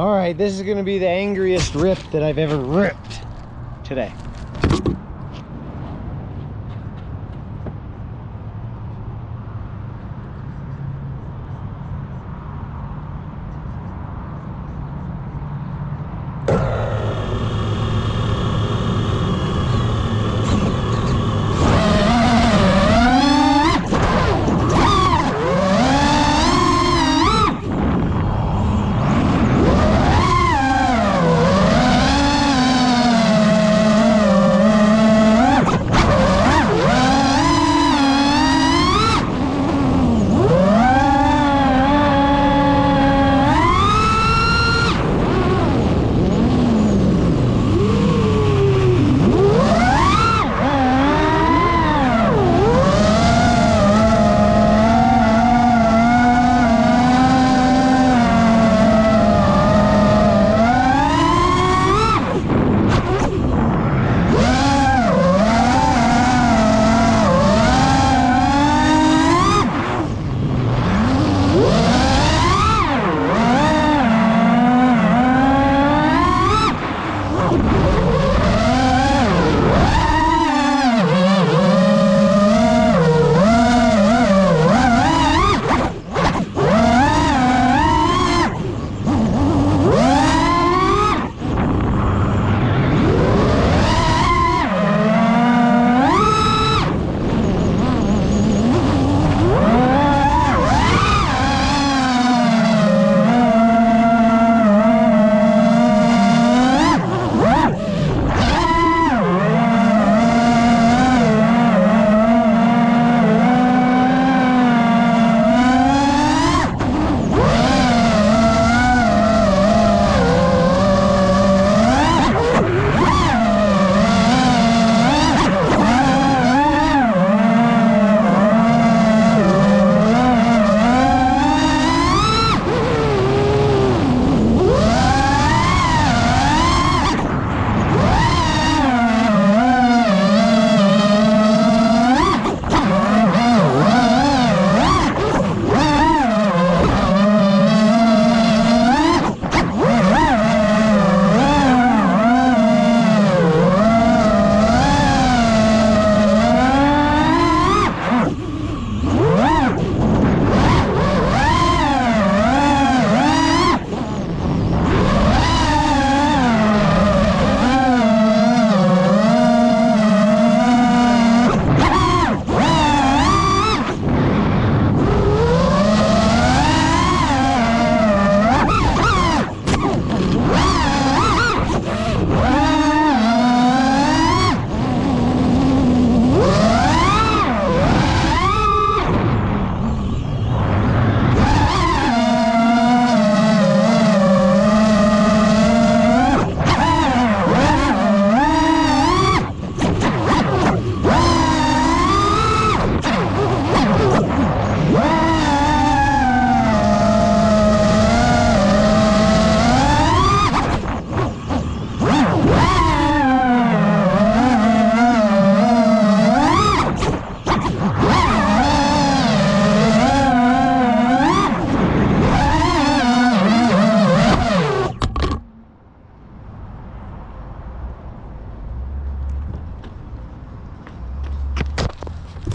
All right, this is gonna be the angriest rip that I've ever ripped today.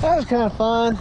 That was kind of fun.